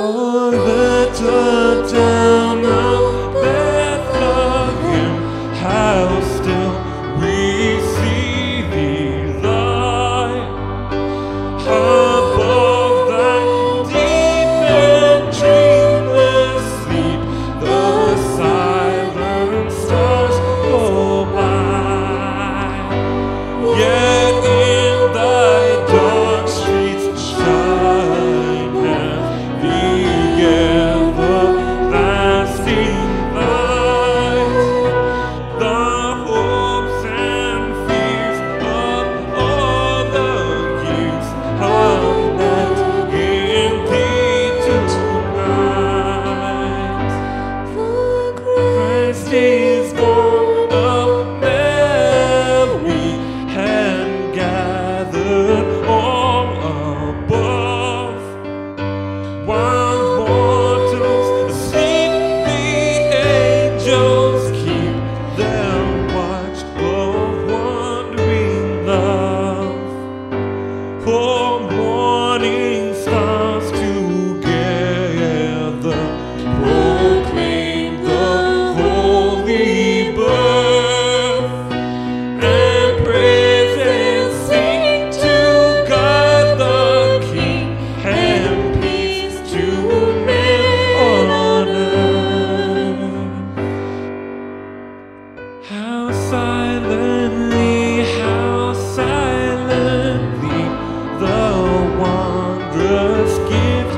I let her down Oh. gives